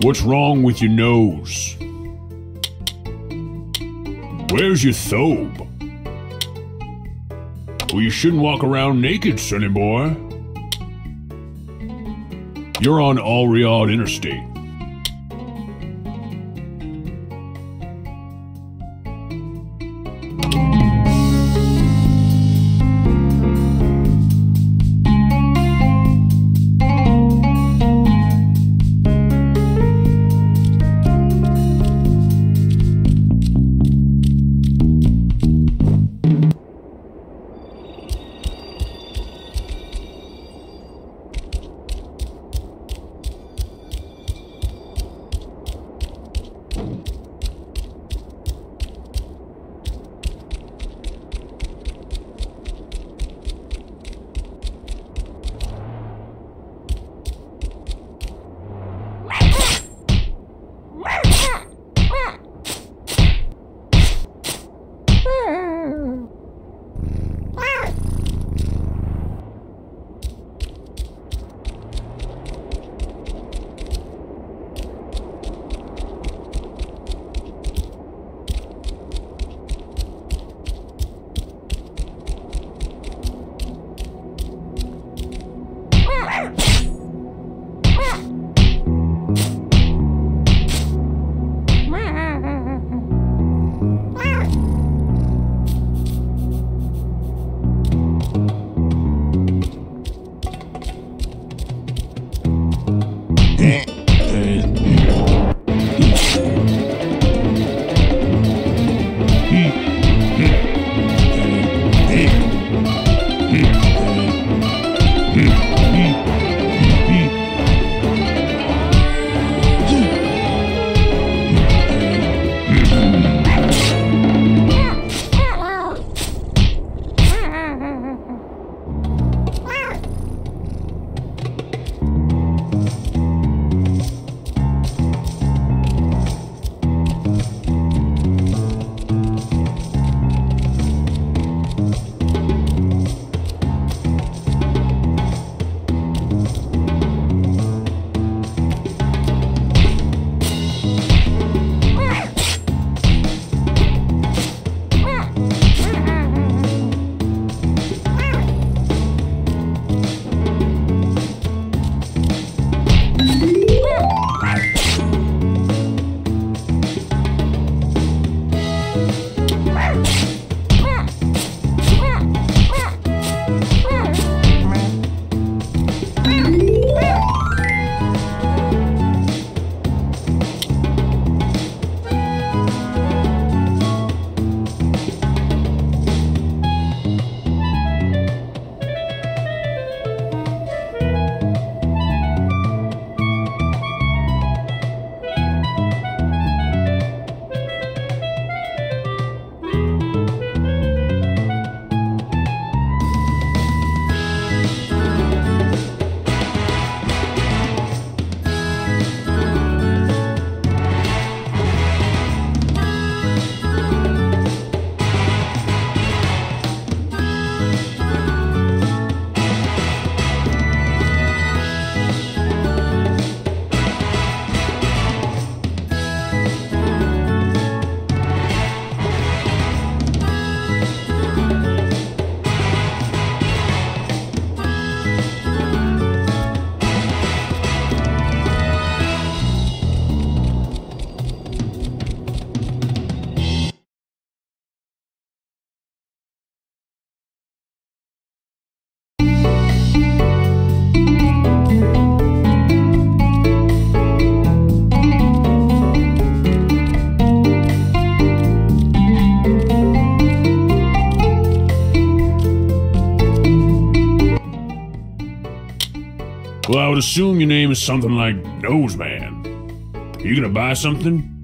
What's wrong with your nose? Where's your thobe? Well, you shouldn't walk around naked, sonny boy. You're on Al Riyadh Interstate. Well, I would assume your name is something like Noseman. You gonna buy something?